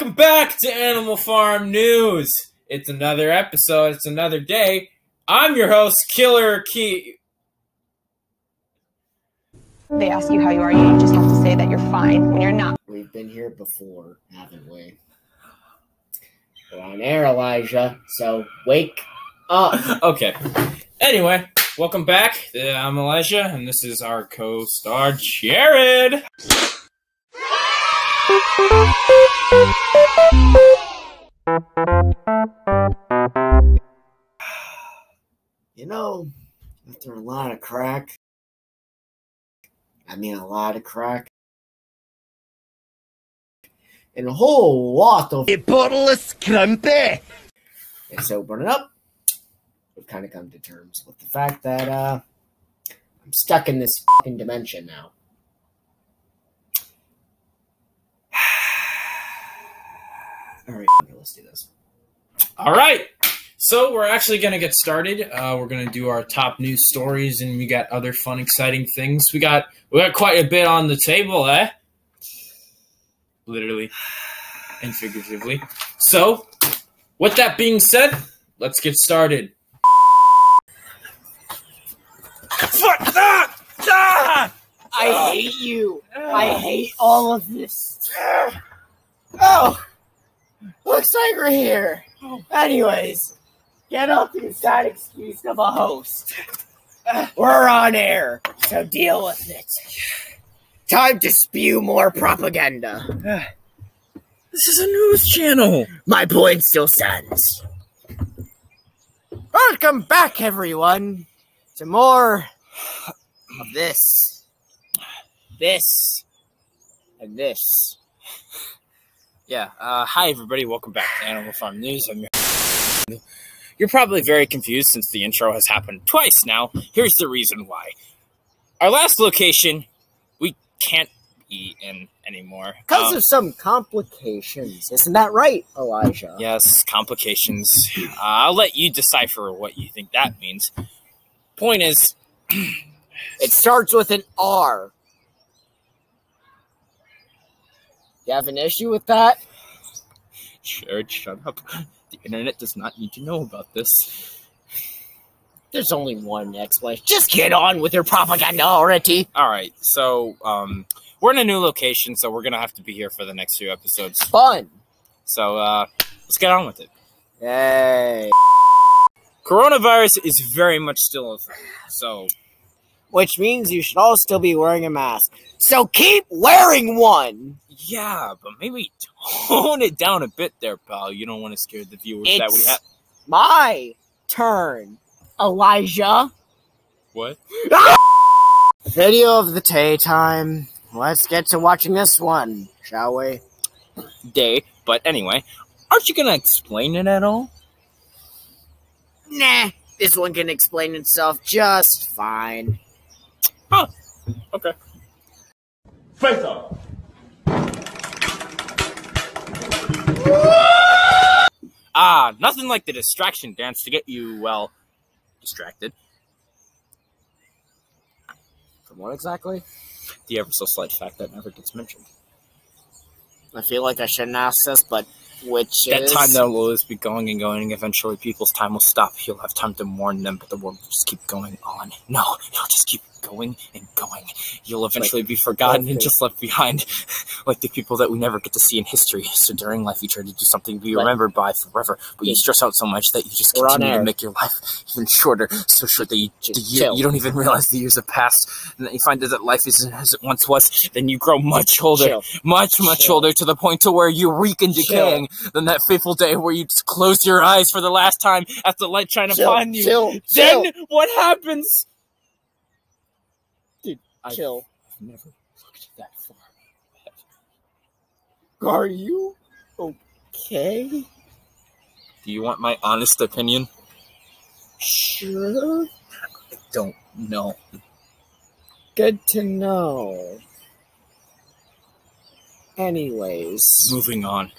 Welcome back to Animal Farm News. It's another episode, it's another day. I'm your host, Killer Key. They ask you how you are, you just have to say that you're fine when you're not. We've been here before, haven't we? We're on air, Elijah, so wake up. Okay. Anyway, welcome back. Uh, I'm Elijah, and this is our co star, Jared. You know, after a lot of crack, I mean a lot of crack, and a whole lot of Portless Crumpy! and sobering up, we've kind of come to terms with the fact that uh, I'm stuck in this fucking dimension now. All right, let's do this. All right. So we're actually going to get started. Uh, we're going to do our top news stories, and we got other fun, exciting things. We got we got quite a bit on the table, eh? Literally and figuratively. So, with that being said, let's get started. Fuck that! Ah! I hate you. I hate all of this. Oh, looks like we're here. Anyways, get off the sad excuse of a host. We're on air, so deal with it. Time to spew more propaganda. This is a news channel. My point still stands. Welcome back, everyone, to more of this, this, and this. Yeah. Uh, hi, everybody. Welcome back to Animal Farm News. I'm your. You're probably very confused since the intro has happened twice now. Here's the reason why. Our last location, we can't be in anymore. Because Um, of some complications, isn't that right, Elijah? yes, complications. Uh, I'll let you decipher what you think that means. Point is, It starts with an R. You have an issue with that? Jared, shut up. The internet does not need to know about this. There's only one explanation. Just get on with your propaganda already. All right, so um, we're in a new location, so we're gonna have to be here for the next few episodes. Fun. So uh, let's get on with it. Yay. Coronavirus is very much still a thing. So Which means you should all still be wearing a mask. So keep wearing one. yeah, but maybe tone it down a bit there, pal. You don't want to scare the viewers that we have. My turn, Elijah. What? Video of the day time. Let's get to watching this one, shall we? Day. But anyway, aren't you gonna explain it at all? Nah, this one can explain itself just fine. Okay. Face off! Ah, nothing like the distraction dance to get you well distracted. From what exactly? The ever so slight fact that never gets mentioned. I feel like I shouldn't ask this, but which That is time they'll always be going and going, eventually people's time will stop. You'll have time to mourn them, but the world will just keep going on. No, it'll just keep going and going. You'll eventually be forgotten and just left behind, like the people that we never get to see in history. So during life, you try to do something to be Like- remembered by forever, but you stress out so much that you just continue to make your life even shorter, so short that you, year, you don't even realize the years have passed, and then you find that life isn't as it once was. Then you grow much older, Chill. much much Chill. older to the point to where you reek and Chill. decaying than that fateful day where you just close your eyes for the last time at the light shine Chill, upon you. then what happens? I've never looked that far. Are you okay? Do you want my honest opinion? Sure. I don't know. Good to know. Anyways, Moving on.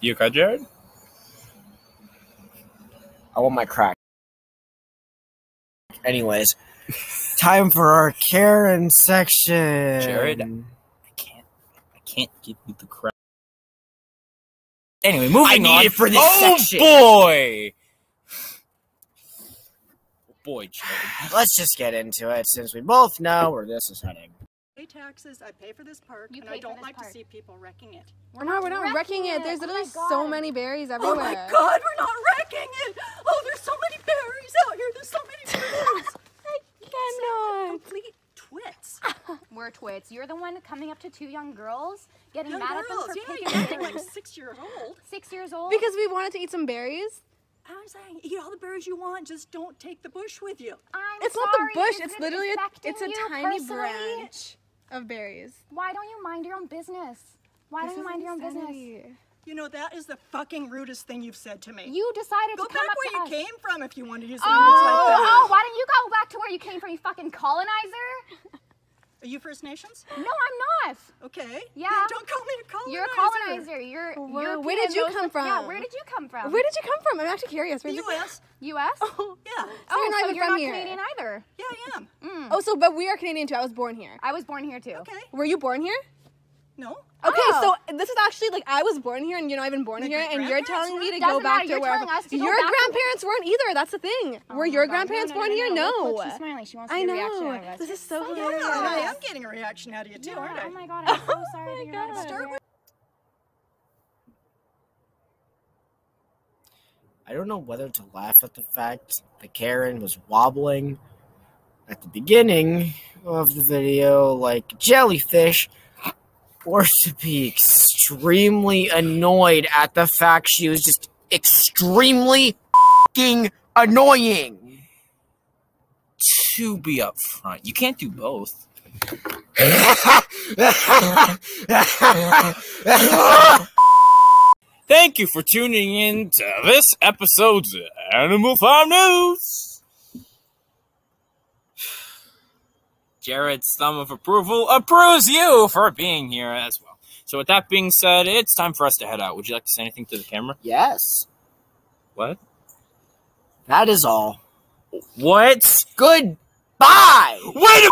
You okay, Jared? I want my crack Anyways, time for our Karen section. Jared? I can't. I can't give you the crap. Anyway, moving need on. for this oh section. boy! Boy, Jared. let's just get into it since we both know where this is heading. Pay taxes, I pay for this park, You and pay I for don't this like park. to see people wrecking it. We're no, we're not wrecking it. There's Oh my literally so God. many berries everywhere. Oh my god, we're not wrecking it! Oh, there's so many berries out here! There's so many berries! Cannot. Complete twits. We're twits. You're the one coming up to two young girls, getting Young mad girls, at them yeah, for you're acting like six years old. Six years old. Because we wanted to eat some berries. I'm saying, eat all the berries you want, just don't take the bush with you. I'm It's not the sorry, bush. is It's it literally a, affecting it's a you tiny personally? branch of berries. Why don't you mind your own business? Why This don't you mind your own business? You know, that is the fucking rudest thing you've said to me. You decided Go to come back up where you us. came from if you want to use Oh, language like that. oh, why don't you go back to where you came from, you fucking colonizer? Are you First Nations? No, I'm not. Okay. Yeah. Then Don't call me a colonizer. You're a colonizer. You're. Whoa, European, where did you come Yeah, from? where did you come from? Where did you come from? I'm actually curious. Where did you U.S. U.S. Oh, Yeah. Oh, so oh, you're not so even you're from not here. Canadian either. Yeah, I am. Mm. Oh, so but we are Canadian too. I was born here. I was born here too. Okay. Were you born here? No. Okay, Oh. so this is actually like I was born here and you're not even born My here, and you're telling me to go back matter, to you're where us to your grandparents weren't either. That's the thing. Oh Were your God, grandparents no, no, born no, here? no, No. Look, she's smiling. She wants I get a reaction know. out of us. This is so Yeah, hilarious. and I am getting a reaction out of you too, Yeah, aren't I? Oh my god, I'm so sorry oh that you're not God. Start with I don't know whether to laugh at the fact that Karen was wobbling at the beginning of the video like jellyfish, or to be extremely annoyed at the fact she was just extremely annoying. To be up front, you can't do both. Thank you for tuning in to this episode's Animal Farm News. Jared's thumb of approval approves you for being here as well. So, with that being said, it's time for us to head out. Would you like to say anything to the camera? yes, What? that is all. What? Goodbye! Wait a